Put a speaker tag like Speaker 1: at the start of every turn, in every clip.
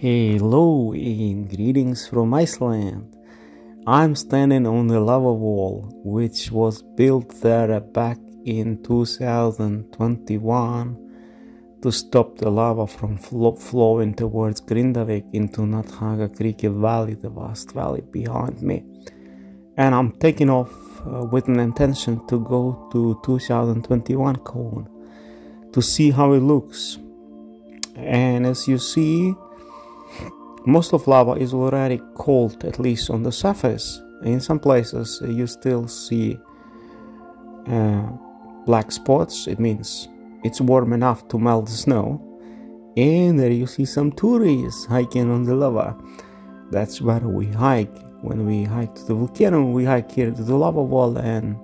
Speaker 1: Hello and greetings from Iceland. I'm standing on the lava wall, which was built there back in 2021 to stop the lava from flo- flowing towards Grindavik into Nátthagakriki Valley, the vast valley behind me. And I'm taking off uh, with an intention to go to 2021 cone to see how it looks. And as you see, most of lava is already cold, at least on the surface. In some places, you still see uh, black spots. It means it's warm enough to melt the snow. And there you see some tourists hiking on the lava. That's where we hike. When we hike to the volcano, we hike here to the lava wall and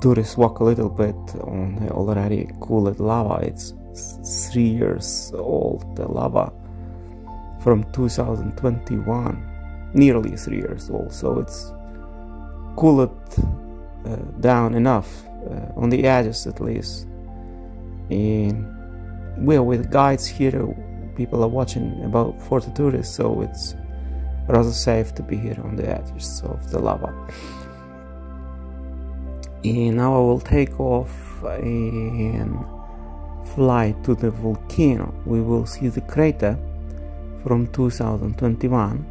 Speaker 1: tourists walk a little bit on the already cooled lava. It's three years old, the lava from 2021, nearly three years old. So it's cooled uh, down enough uh, on the edges at least. And we're with guides here. People are watching about 40 tourists, so it's rather safe to be here on the edges of the lava. And now I will take off and fly to the volcano. We will see the crater from 2021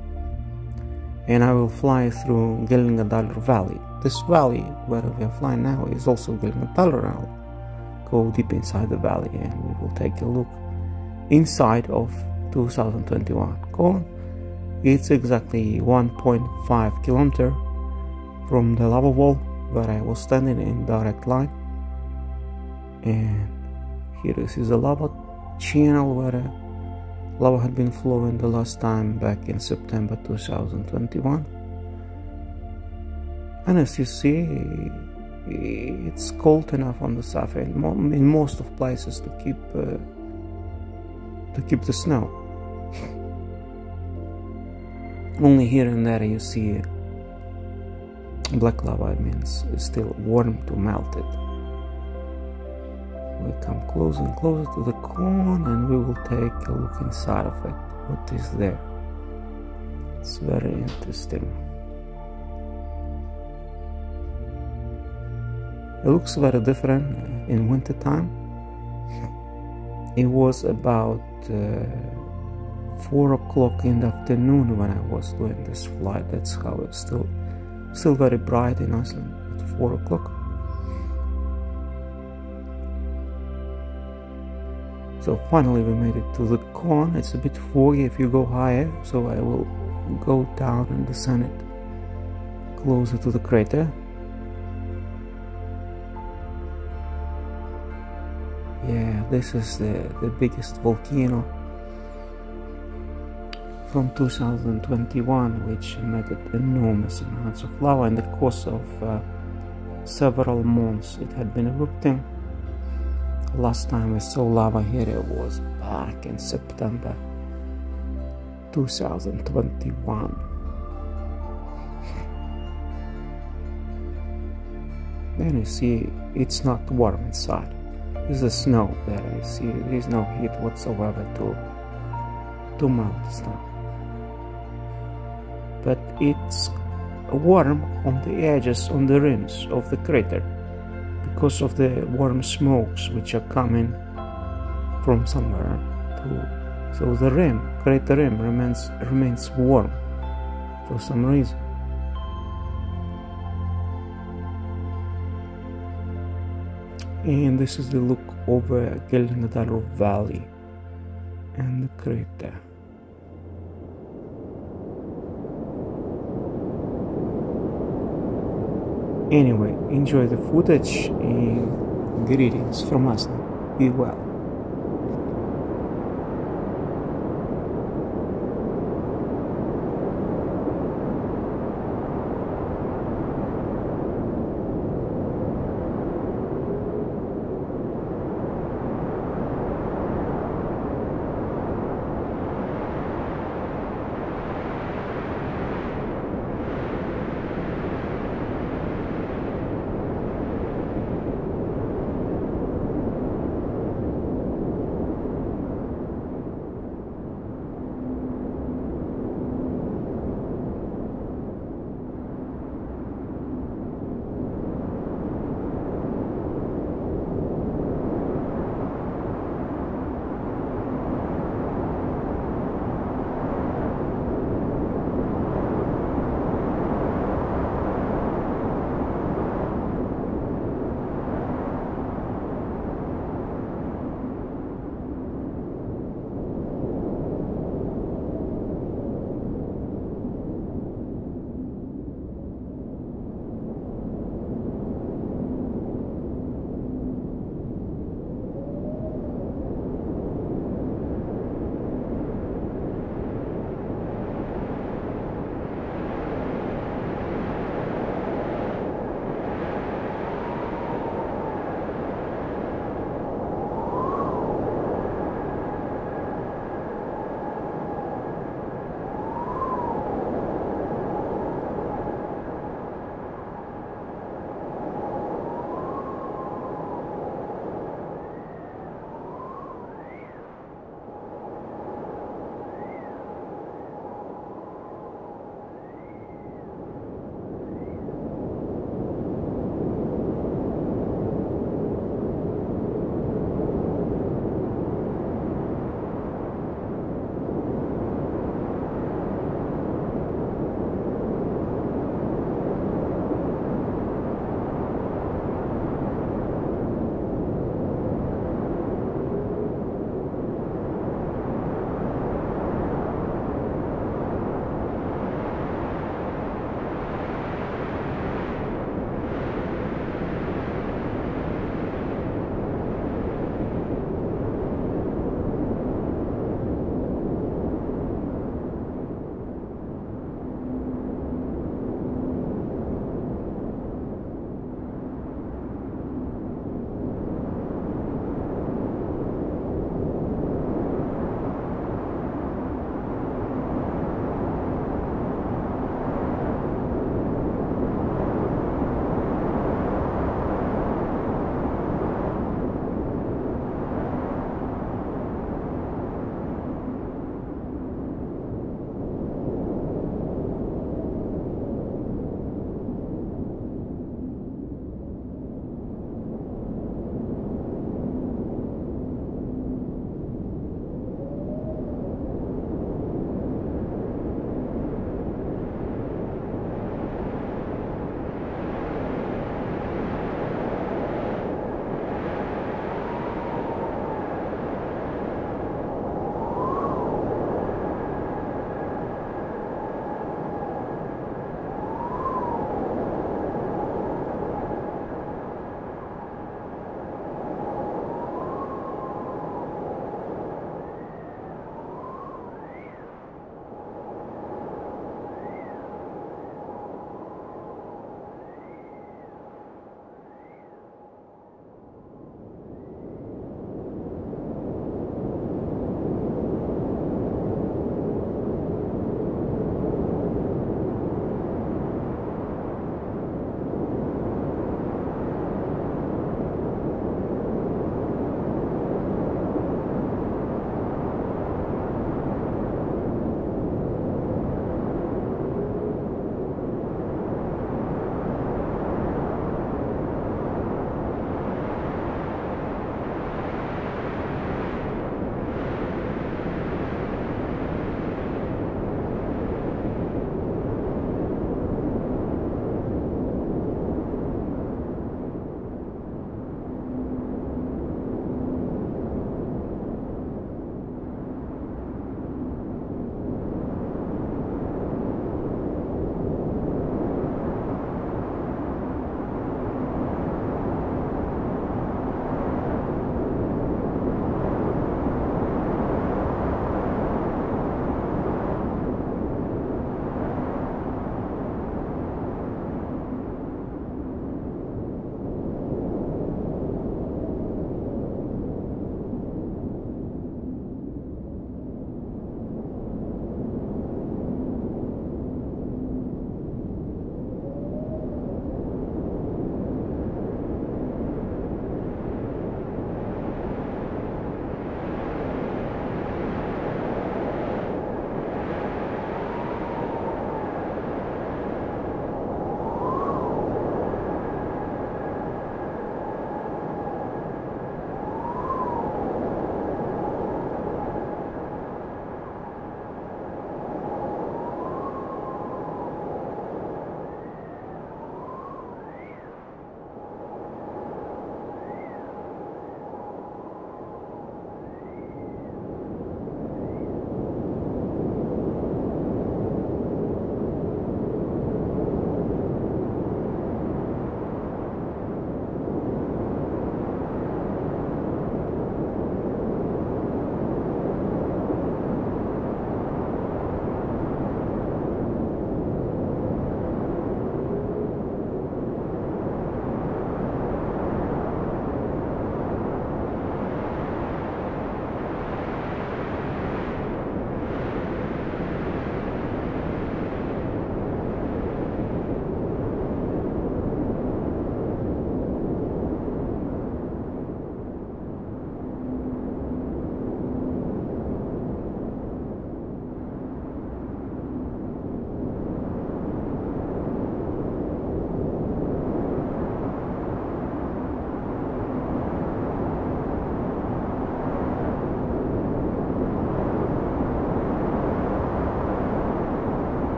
Speaker 1: and I will fly through Geldingadalur Valley. This valley where we are flying now is also Geldingadalur. I'll go deep inside the valley and we will take a look inside of 2021 cone. It's exactly 1.5 kilometer from the lava wall where I was standing in direct line and here is the lava channel where Lava had been flowing the last time back in September 2021. And as you see, it's cold enough on the surface in most of places to keep uh, to keep the snow. Only here and there you see black lava. Means still warm to melt it we come closer and closer to the cone and we will take a look inside of it what is there. It's very interesting. It looks very different in winter time. It was about uh, four o'clock in the afternoon when I was doing this flight. That's how it's still still very bright in Iceland at four o'clock so finally we made it to the cone it's a bit foggy if you go higher. So I will go down and descend it closer to the crater. Yeah this is the, the biggest volcano from 2021 which emitted enormous amounts of lava in the course of uh, several months. It had been erupting Last time I saw lava here it was back in September 2021. Then you see it's not warm inside. There's the snow there. You see there is no heat whatsoever to to melt the snow. But it's warm on the edges, on the rims of the crater because of the warm smokes which are coming from somewhere to, so the rim crater rim remains remains warm for some reason. And this is the look over Geldingadalur Valley and the crater Anyway, enjoy the footage and greetings from us. Be well.